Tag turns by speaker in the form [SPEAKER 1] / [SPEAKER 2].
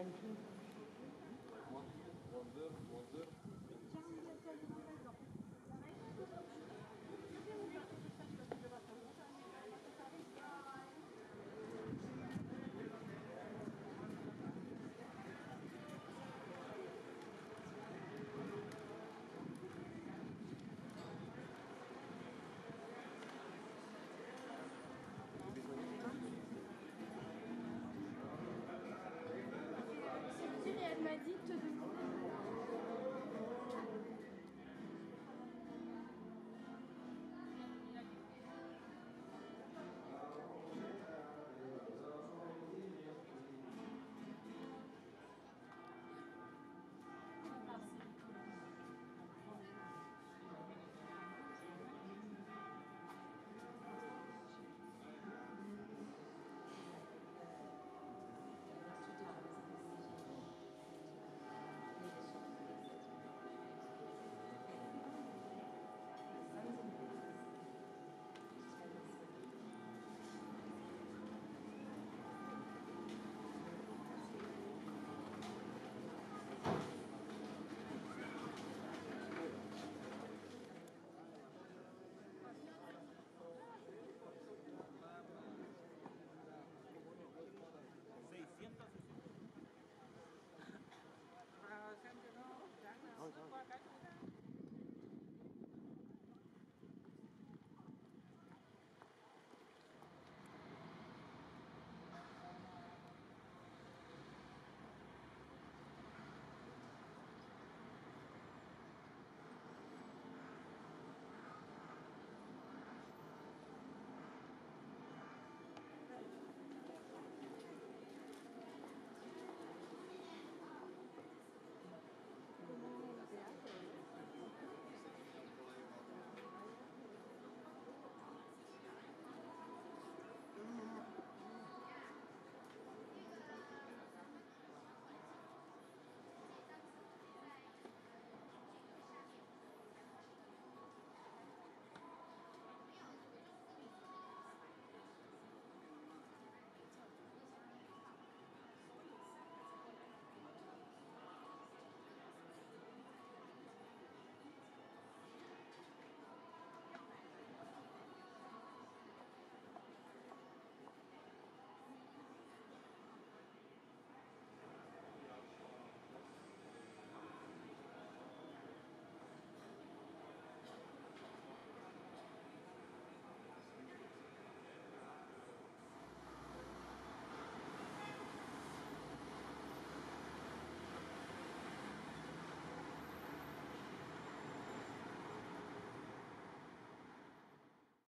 [SPEAKER 1] attention dites de vous